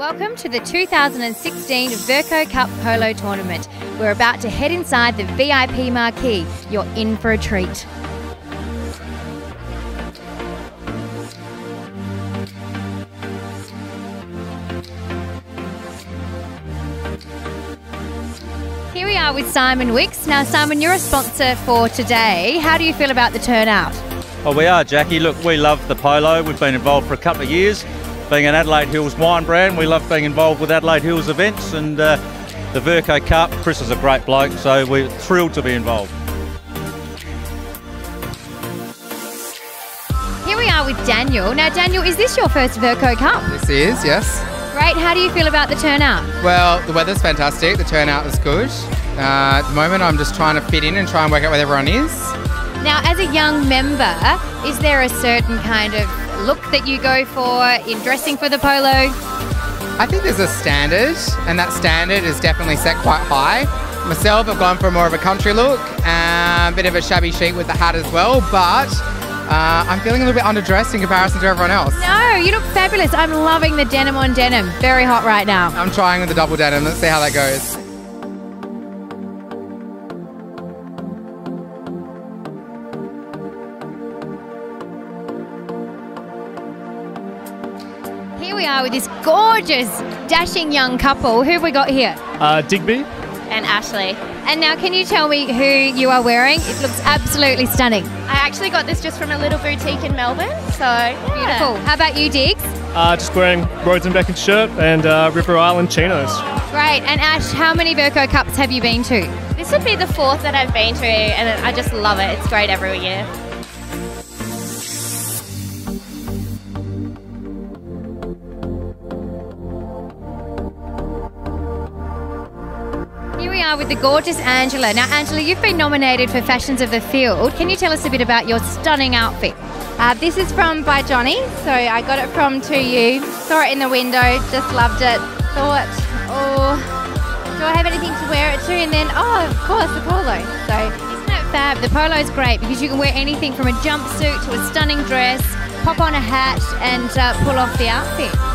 Welcome to the 2016 Verco Cup Polo Tournament. We're about to head inside the VIP marquee. You're in for a treat. Here we are with Simon Wicks. Now, Simon, you're a sponsor for today. How do you feel about the turnout? Oh, we are, Jacqui. Look, we love the polo. We've been involved for a couple of years. Being an Adelaide Hills wine brand, we love being involved with Adelaide Hills events and uh, the Verco Cup. Chris is a great bloke, so we're thrilled to be involved. Here we are with Daniel. Now, Daniel, is this your first Verco Cup? This is, yes. Great. How do you feel about the turnout? Well, the weather's fantastic. The turnout is good. Uh, at the moment, I'm just trying to fit in and try and work out where everyone is. Now, as a young member, is there a certain kind of look that you go for in dressing for the polo? I think there's a standard, and that standard is definitely set quite high. Myself, I've gone for more of a country look, a bit of a shabby chic with the hat as well, but uh, I'm feeling a little bit underdressed in comparison to everyone else. No, you look fabulous. I'm loving the denim on denim. Very hot right now. I'm trying with the double denim. Let's see how that goes. We are with this gorgeous, dashing young couple. Who have we got here? Uh, Digby. and Ashley. And now, can you tell me who you are wearing? It looks absolutely stunning. I actually got this just from a little boutique in Melbourne, so yeah. Beautiful. How about you, Diggs? Uh, just wearing Rhodes and Beckett shirt and uh, River Island chinos. Great. And Ash, how many Verco Cups have you been to? This would be the fourth that I've been to, and I just love it. It's great every year. We are with the gorgeous Angela. Now, Angela, you've been nominated for Fashions of the Field. Can you tell us a bit about your stunning outfit? Uh, this is from by Johnny, so I got it from 2U. Saw it in the window, just loved it. Thought, oh, do I have anything to wear it to? And then, oh, of course, the polo. So Isn't that fab? The polo is great because you can wear anything from a jumpsuit to a stunning dress, pop on a hat, and uh, pull off the outfit.